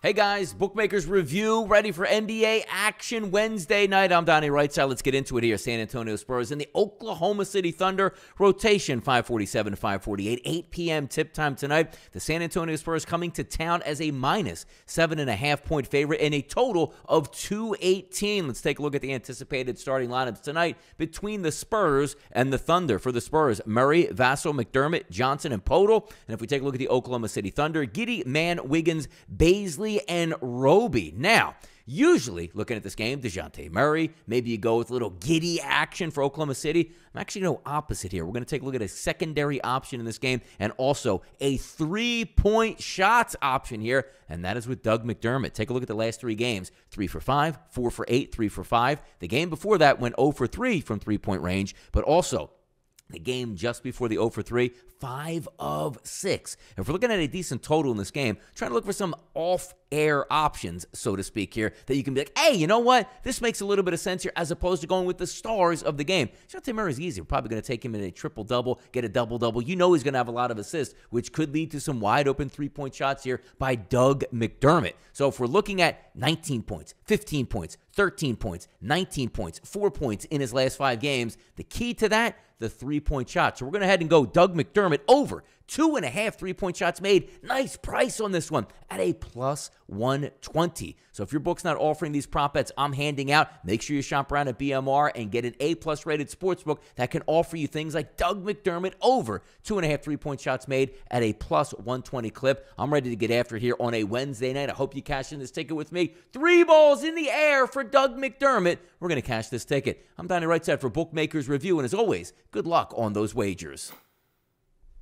Hey guys, Bookmakers Review ready for NBA action Wednesday night. I'm Donnie RightSide. Let's get into it here. San Antonio Spurs and the Oklahoma City Thunder rotation 547 to 548, 8 p.m. tip time tonight. The San Antonio Spurs coming to town as a minus seven and a half point favorite in a total of 218. Let's take a look at the anticipated starting lineups tonight between the Spurs and the Thunder. For the Spurs, Murray, Vassell, McDermott, Johnson, and Poeltl. And if we take a look at the Oklahoma City Thunder, Giddey, Mann, Wiggins, And Roby. Now, usually looking at this game, Dejounte Murray, maybe you go with a little Giddey action for Oklahoma City. I'm actually no opposite here. We're going to take a look at a secondary option in this game and also a three point shots option here, and that is with Doug McDermott. Take a look at the last three games three for five, four for eight, three for five. The game before that went 0 for 3 from three point range, but also the game just before the 0 for 3, 5 of 6. If we're looking at a decent total in this game, trying to look for some off air options, so to speak, here, that you can be like, hey, you know what? This makes a little bit of sense here as opposed to going with the stars of the game. Dejounte Murray is easy. We're probably going to take him in a triple double, get a double double. You know he's going to have a lot of assists, which could lead to some wide open three point shots here by Doug McDermott. So if we're looking at 19 points, 15 points, 13 points, 19 points, four points in his last five games, the key to that, the three point shot. So we're going to head and go Doug McDermott over two and a half three point shots made. Nice price on this one at a plus 120. So if your book's not offering these prop bets I'm handing out, make sure you shop around at BMR and get an A plus rated sports book that can offer you things like Doug McDermott over two and a half three point shots made at a plus 120 clip. I'm ready to get after here on a Wednesday night. I hope you cash in this ticket with me. Three balls in the air for Doug McDermott. We're going to cash this ticket. I'm Donnie RightSide for Bookmakers Review, and as always, good luck on those wagers.